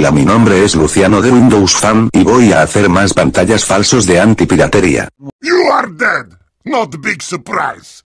Hola mi nombre es Luciano de Windows Fan y voy a hacer más pantallas falsos de antipiratería. You are dead! Not big surprise!